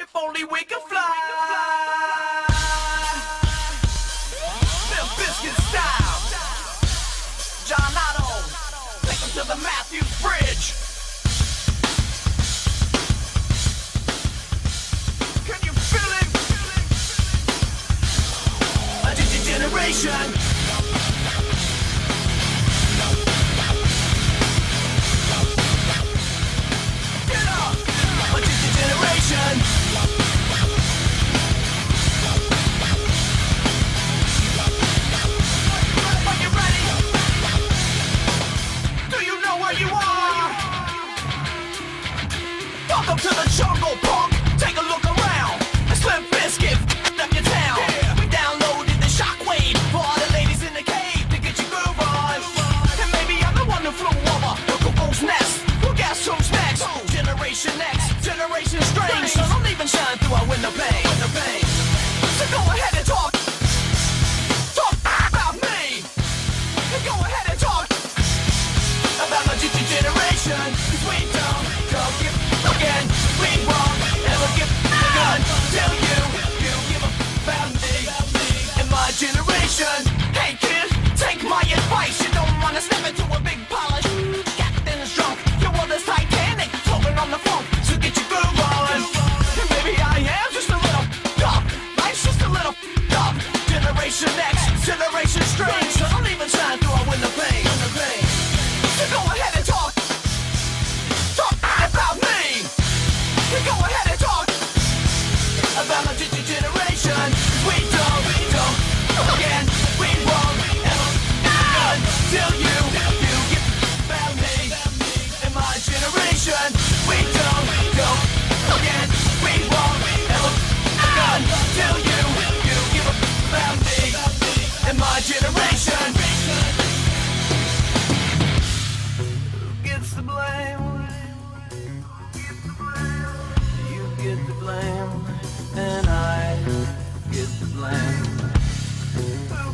If only we could fly. Bill Biscuit style. John Otto. Take him to the Matthews Bridge. Can you feel it? A generation.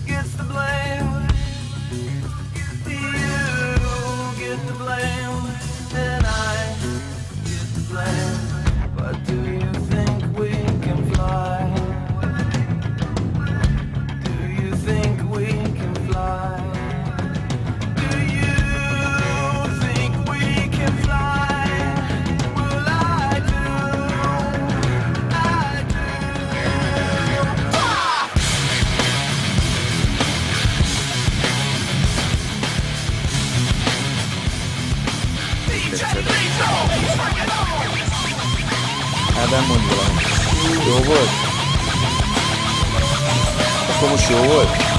gets the blame. adamın lan. Şovur. Konuş şovur.